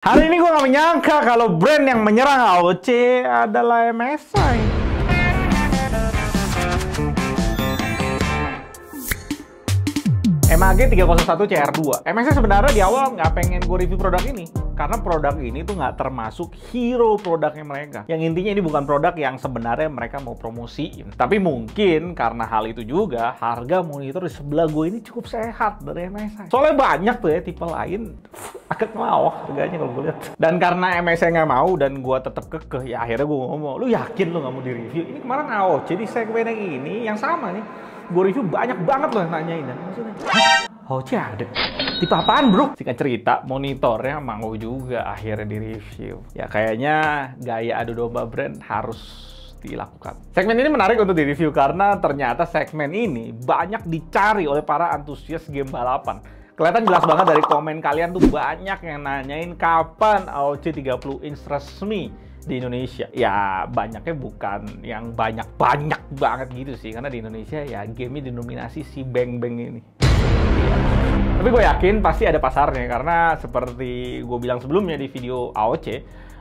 Hari ini gue gak menyangka kalau brand yang menyerang AOC adalah MSI. MAG 301 CR2. MSI sebenarnya di awal nggak pengen gue review produk ini. Karena produk ini tuh nggak termasuk hero produknya mereka. Yang intinya ini bukan produk yang sebenarnya mereka mau promosiin. Tapi mungkin karena hal itu juga, harga monitor di sebelah gue ini cukup sehat dari MSI. Soalnya banyak tuh ya tipe lain, agak melawak harganya kalau gue lihat. Dan karena MSI nggak mau dan gue tetap kekeh, ya akhirnya gue ngomong, lu yakin lu nggak mau di review? Ini kemarin AOC di segmen yang ini, yang sama nih gue review banyak banget loh yang nanyain dan maksudnya. Oh ada tipe apaan bro? Singkat cerita monitornya mau juga akhirnya di review ya kayaknya gaya adu domba brand harus dilakukan. Segmen ini menarik untuk direview karena ternyata segmen ini banyak dicari oleh para antusias game balapan. Kelihatan jelas banget dari komen kalian tuh banyak yang nanyain kapan AOC 30 inch resmi di Indonesia. Ya banyaknya bukan yang banyak-banyak banget gitu sih, karena di Indonesia ya gamenya dinominasi si Beng Beng ini. Ya. Tapi gue yakin pasti ada pasarnya karena seperti gue bilang sebelumnya di video AOC,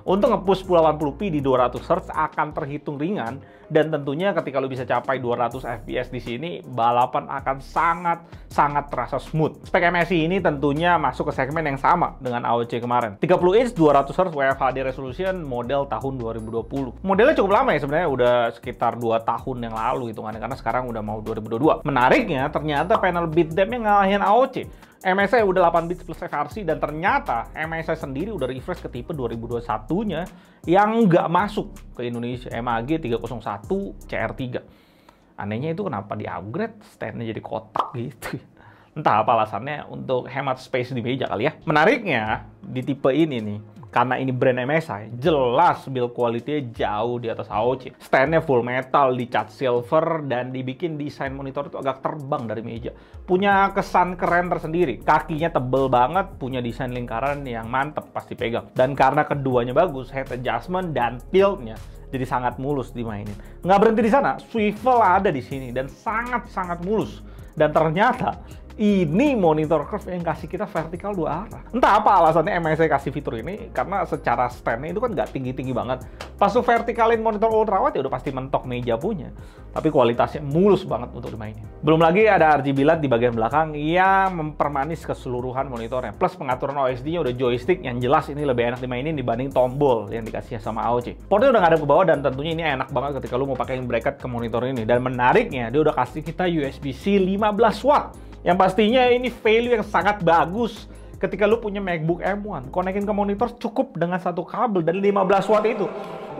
untuk nge-push 1080p di 200 Hz akan terhitung ringan dan tentunya ketika lo bisa capai 200 fps di sini balapan akan sangat sangat terasa smooth. Spek MSI ini tentunya masuk ke segmen yang sama dengan AOC kemarin. 30 inch 200 Hz WFHD resolution model tahun 2020. Modelnya cukup lama ya sebenarnya udah sekitar 2 tahun yang lalu hitungannya karena sekarang udah mau 2022. Menariknya ternyata panel bit damp-nya ngalahin AOC MSI udah 8 bits plus FRC dan ternyata MSI sendiri udah refresh ke tipe 2021-nya yang nggak masuk ke Indonesia MAG 301 CR3. Anehnya itu kenapa di upgrade standnya jadi kotak gitu. Entah apa alasannya untuk hemat space di meja kali ya. Menariknya di tipe ini nih, karena ini brand MSI, jelas build quality jauh di atas AOC. Standnya full metal, dicat silver, dan dibikin desain monitor itu agak terbang dari meja. Punya kesan keren tersendiri. Kakinya tebel banget, punya desain lingkaran yang mantep pas dipegang. Dan karena keduanya bagus, head adjustment dan tiltnya jadi sangat mulus dimainin. Nggak berhenti di sana, swivel ada di sini dan sangat-sangat mulus. Dan ternyata ini monitor curve yang kasih kita vertikal dua arah. Entah apa alasannya MSI kasih fitur ini, karena secara standnya itu kan nggak tinggi-tinggi banget. Pas lu vertikalin monitor ultrawide ya udah pasti mentok meja punya. Tapi kualitasnya mulus banget untuk dimainin. Belum lagi ada RGB LED di bagian belakang yang mempermanis keseluruhan monitornya. Plus pengaturan OSD-nya udah joystick yang jelas ini lebih enak dimainin dibanding tombol yang dikasih sama AOC. Portnya udah ada ke bawah dan tentunya ini enak banget ketika lu mau pakai bracket ke monitor ini. Dan menariknya, dia udah kasih kita USB-C 15 watt yang pastinya ini value yang sangat bagus ketika lu punya MacBook M1. Konekin ke monitor cukup dengan satu kabel dan 15 watt itu.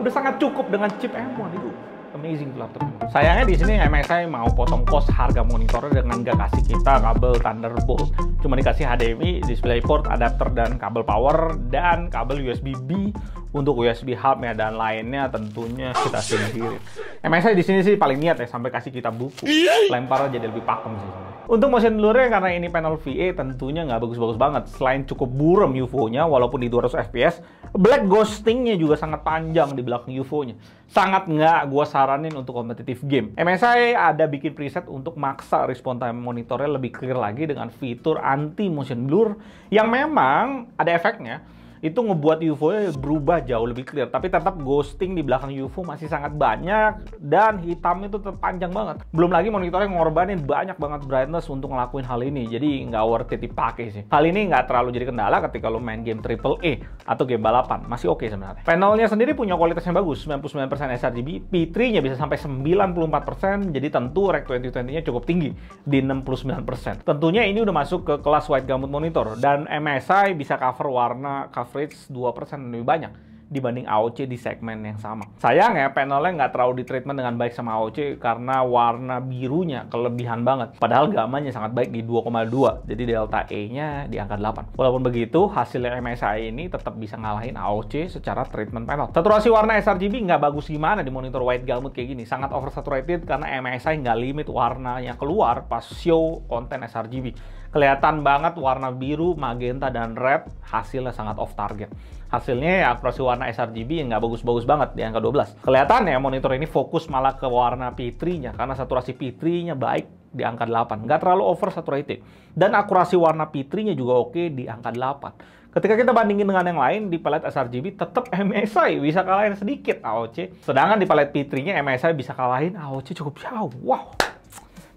Udah sangat cukup dengan chip M1 itu. Amazing laptop. Sayangnya di sini MSI mau potong kos harga monitornya dengan gak kasih kita kabel Thunderbolt. Cuma dikasih HDMI, DisplayPort, adapter dan kabel power dan kabel USB B untuk USB hub ya dan lainnya tentunya kita sendiri. MSI di sini sih paling niat ya sampai kasih kita buku. Lempar jadi lebih pakem sih. Untuk motion blur-nya karena ini panel VA tentunya nggak bagus-bagus banget. Selain cukup buram UFO-nya walaupun di 200 fps, black ghosting-nya juga sangat panjang di belakang UFO-nya. Sangat nggak gua saranin untuk kompetitif game. MSI ada bikin preset untuk maksa respon time monitornya lebih clear lagi dengan fitur anti motion blur yang memang ada efeknya itu ngebuat UFO berubah jauh lebih clear. Tapi tetap ghosting di belakang UFO masih sangat banyak dan hitam itu tetap panjang banget. Belum lagi monitornya ngorbanin banyak banget brightness untuk ngelakuin hal ini. Jadi nggak worth it dipakai sih. Hal ini nggak terlalu jadi kendala ketika lo main game triple A atau game balapan. Masih oke okay sebenarnya. Panelnya sendiri punya kualitas yang bagus. 99% sRGB. P3-nya bisa sampai 94%. Jadi tentu Rec 2020-nya cukup tinggi di 69%. Tentunya ini udah masuk ke kelas white gamut monitor. Dan MSI bisa cover warna, cover coverage 2% lebih banyak dibanding AOC di segmen yang sama. Sayang ya, panelnya nggak terlalu di treatment dengan baik sama AOC karena warna birunya kelebihan banget. Padahal gamanya sangat baik di 2,2, jadi delta E-nya di angka 8. Walaupun begitu, hasilnya MSI ini tetap bisa ngalahin AOC secara treatment panel. Saturasi warna sRGB nggak bagus gimana di monitor white gamut kayak gini. Sangat oversaturated karena MSI nggak limit warnanya keluar pas show konten sRGB. Kelihatan banget warna biru, magenta, dan red hasilnya sangat off target. Hasilnya ya akurasi warna sRGB yang nggak bagus-bagus banget di angka 12. Kelihatan ya monitor ini fokus malah ke warna P3-nya karena saturasi P3-nya baik di angka 8. Nggak terlalu over saturated. Dan akurasi warna P3-nya juga oke di angka 8. Ketika kita bandingin dengan yang lain, di palet sRGB tetap MSI bisa kalahin sedikit AOC. Sedangkan di palet P3-nya MSI bisa kalahin AOC cukup jauh. Wow,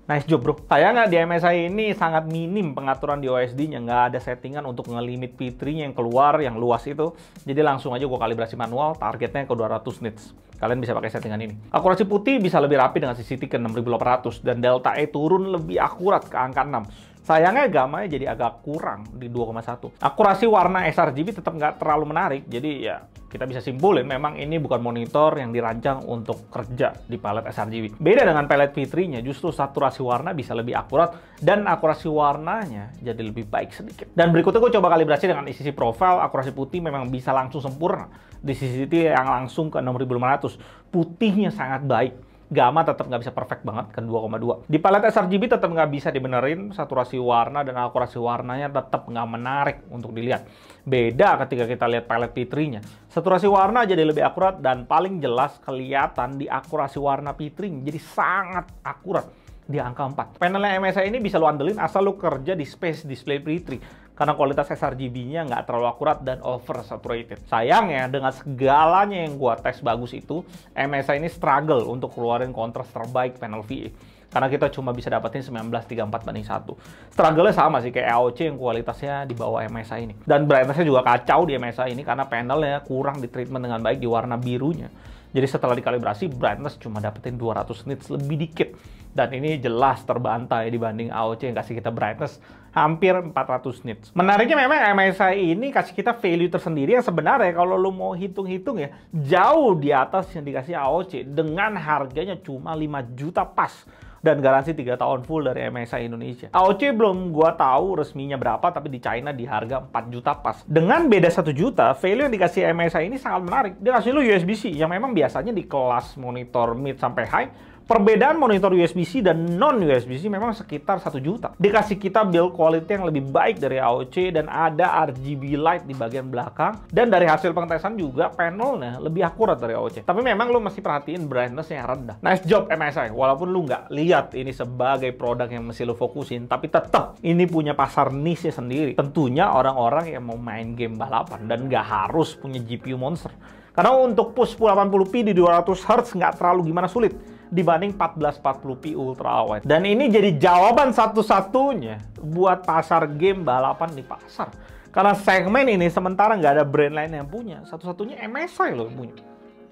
Nice job bro. Sayangnya di MSI ini sangat minim pengaturan di OSD-nya. Nggak ada settingan untuk ngelimit P3-nya yang keluar, yang luas itu. Jadi langsung aja gue kalibrasi manual, targetnya ke 200 nits. Kalian bisa pakai settingan ini. Akurasi putih bisa lebih rapi dengan CCT ke 6800 dan delta E turun lebih akurat ke angka 6. Sayangnya gamanya jadi agak kurang di 2,1. Akurasi warna sRGB tetap nggak terlalu menarik, jadi ya kita bisa simpulin memang ini bukan monitor yang dirancang untuk kerja di palet sRGB. Beda dengan palet V3-nya, justru saturasi warna bisa lebih akurat dan akurasi warnanya jadi lebih baik sedikit. Dan berikutnya gue coba kalibrasi dengan sisi profile, akurasi putih memang bisa langsung sempurna. Di sisi yang langsung ke 6500, putihnya sangat baik gamma tetap nggak bisa perfect banget ke 2,2. Di palet sRGB tetap nggak bisa dibenerin, saturasi warna dan akurasi warnanya tetap nggak menarik untuk dilihat. Beda ketika kita lihat palet P3-nya. Saturasi warna jadi lebih akurat dan paling jelas kelihatan di akurasi warna P3 jadi sangat akurat di angka 4. Panelnya MSI ini bisa lo andelin asal lo kerja di space display P3 karena kualitas sRGB-nya nggak terlalu akurat dan oversaturated. Sayangnya dengan segalanya yang gua tes bagus itu, MSI ini struggle untuk keluarin kontras terbaik panel VA. Karena kita cuma bisa dapetin 1934 banding 1. Struggle-nya sama sih kayak AOC yang kualitasnya di bawah MSI ini. Dan brightness-nya juga kacau di MSI ini karena panelnya kurang di treatment dengan baik di warna birunya. Jadi setelah dikalibrasi, brightness cuma dapetin 200 nits lebih dikit. Dan ini jelas terbantai dibanding AOC yang kasih kita brightness hampir 400 nits. Menariknya memang MSI ini kasih kita value tersendiri yang sebenarnya kalau lo mau hitung-hitung ya, jauh di atas yang dikasih AOC dengan harganya cuma 5 juta pas dan garansi 3 tahun full dari MSI Indonesia. AOC belum gua tahu resminya berapa, tapi di China di harga 4 juta pas. Dengan beda 1 juta, value yang dikasih MSI ini sangat menarik. Dia kasih lu USB-C yang memang biasanya di kelas monitor mid sampai high Perbedaan monitor USB-C dan non USB-C memang sekitar 1 juta. Dikasih kita build quality yang lebih baik dari AOC dan ada RGB light di bagian belakang. Dan dari hasil pengetesan juga panelnya lebih akurat dari AOC. Tapi memang lo masih perhatiin brightness yang rendah. Nice job MSI. Walaupun lo nggak lihat ini sebagai produk yang mesti lo fokusin, tapi tetap ini punya pasar niche sendiri. Tentunya orang-orang yang mau main game balapan dan nggak harus punya GPU monster. Karena untuk push 1080p di 200 Hz nggak terlalu gimana sulit dibanding 1440p ultrawide. Dan ini jadi jawaban satu-satunya buat pasar game balapan di pasar. Karena segmen ini sementara nggak ada brand lain yang punya. Satu-satunya MSI loh yang punya.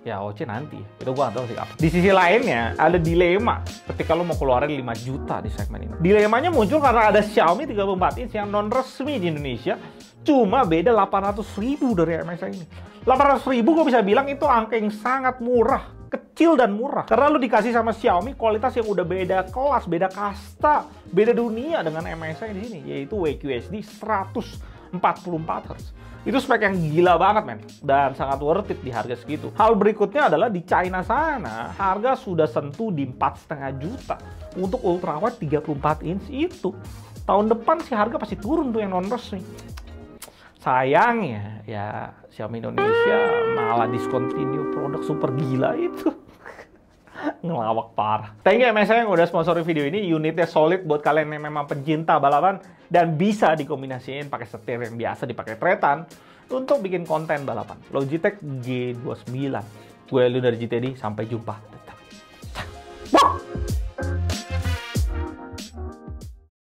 Ya OC nanti, itu gua tahu sih apa. Di sisi lainnya, ada dilema ketika lo mau keluarin 5 juta di segmen ini. Dilemanya muncul karena ada Xiaomi 34 inch yang non resmi di Indonesia, cuma beda 800 ribu dari MSI ini. 800 ribu gue bisa bilang itu angka yang sangat murah kecil dan murah. Karena lu dikasih sama Xiaomi kualitas yang udah beda kelas, beda kasta, beda dunia dengan MSI di sini, yaitu WQHD 144 Hz. Itu spek yang gila banget men dan sangat worth it di harga segitu. Hal berikutnya adalah di China sana harga sudah sentuh di 4,5 juta untuk ultrawide 34 inch itu. Tahun depan sih harga pasti turun tuh yang non resmi. Sayangnya ya Xiaomi Indonesia malah discontinue produk super gila itu. Ngelawak parah. Thank you MSI yang udah sponsori video ini. Unitnya solid buat kalian yang memang pencinta balapan dan bisa dikombinasiin pakai setir yang biasa dipakai tretan untuk bikin konten balapan. Logitech G29. Gue Lu dari GTD, sampai jumpa.